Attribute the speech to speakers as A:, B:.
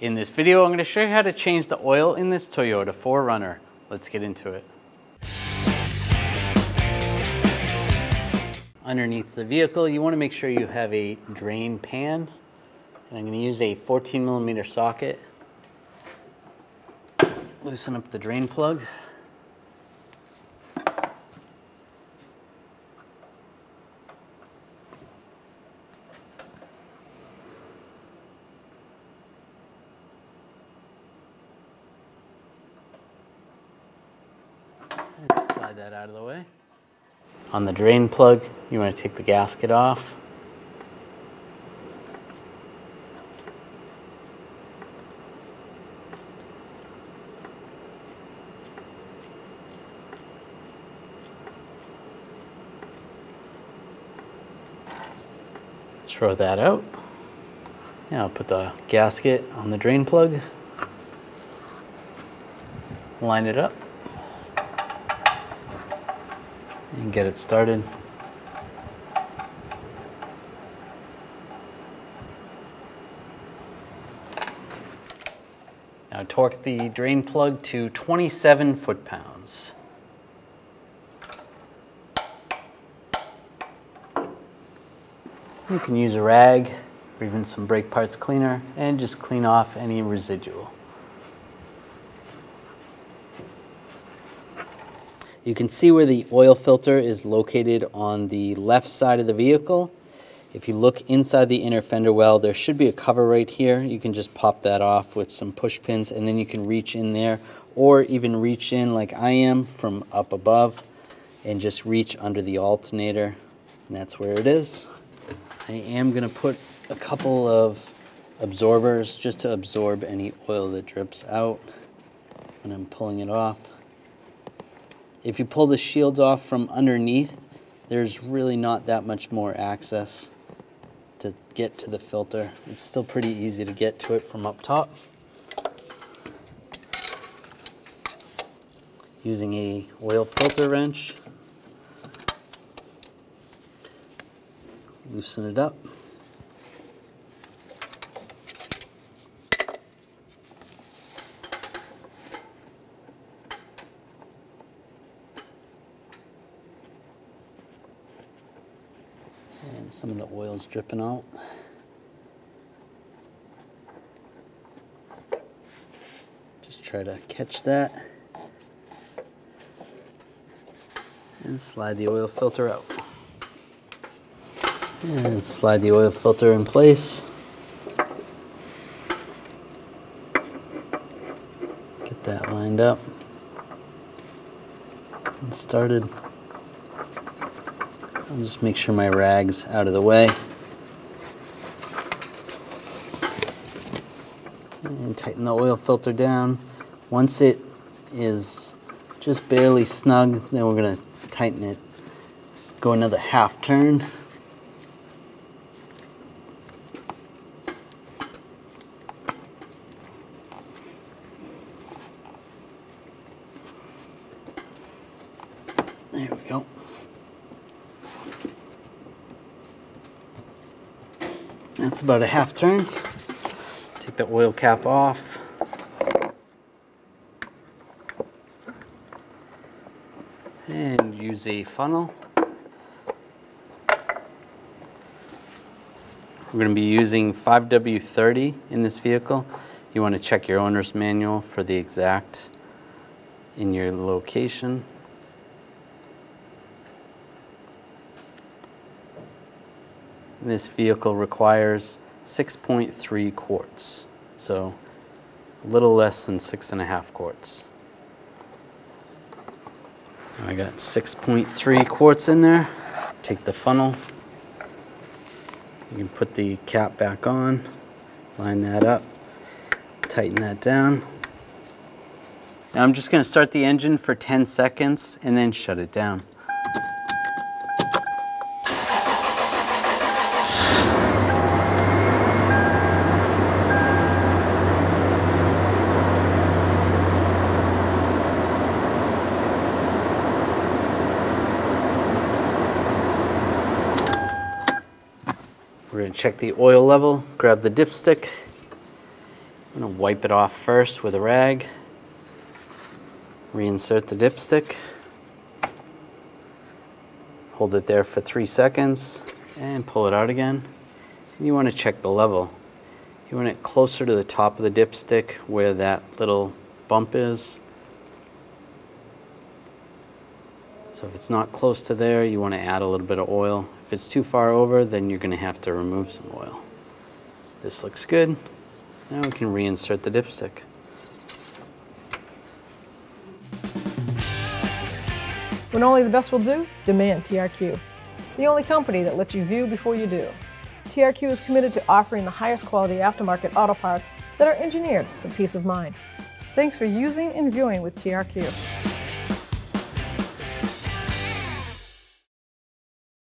A: In this video, I'm going to show you how to change the oil in this Toyota 4Runner. Let's get into it. Underneath the vehicle, you want to make sure you have a drain pan. And I'm going to use a 14 millimeter socket. Loosen up the drain plug. Slide that out of the way. On the drain plug, you want to take the gasket off. Throw that out. Now put the gasket on the drain plug. Line it up. And get it started. Now torque the drain plug to 27 foot-pounds. You can use a rag or even some brake parts cleaner and just clean off any residual. You can see where the oil filter is located on the left side of the vehicle. If you look inside the inner fender well, there should be a cover right here. You can just pop that off with some push pins and then you can reach in there or even reach in like I am from up above and just reach under the alternator and that's where it is. I am gonna put a couple of absorbers just to absorb any oil that drips out when I'm pulling it off. If you pull the shields off from underneath, there's really not that much more access to get to the filter. It's still pretty easy to get to it from up top. Using a oil filter wrench, loosen it up. Some of the oil's dripping out. Just try to catch that. And slide the oil filter out. And slide the oil filter in place. Get that lined up and started. I'll just make sure my rag's out of the way. And tighten the oil filter down. Once it is just barely snug, then we're gonna tighten it. Go another half turn. There we go. That's about a half turn. Take the oil cap off. And use a funnel. We're going to be using 5W30 in this vehicle. You want to check your owner's manual for the exact in your location. This vehicle requires 6.3 quarts, so a little less than six and a half quarts. I got 6.3 quarts in there. Take the funnel. You can put the cap back on, line that up, tighten that down. Now I'm just going to start the engine for 10 seconds and then shut it down. To check the oil level, grab the dipstick. I'm to wipe it off first with a rag. Reinsert the dipstick. Hold it there for three seconds and pull it out again. And you want to check the level. You want it closer to the top of the dipstick where that little bump is. So if it's not close to there, you want to add a little bit of oil. If it's too far over, then you're going to have to remove some oil. This looks good. Now we can reinsert the dipstick.
B: When only the best will do, demand TRQ. The only company that lets you view before you do. TRQ is committed to offering the highest quality aftermarket auto parts that are engineered for peace of mind. Thanks for using and viewing with TRQ.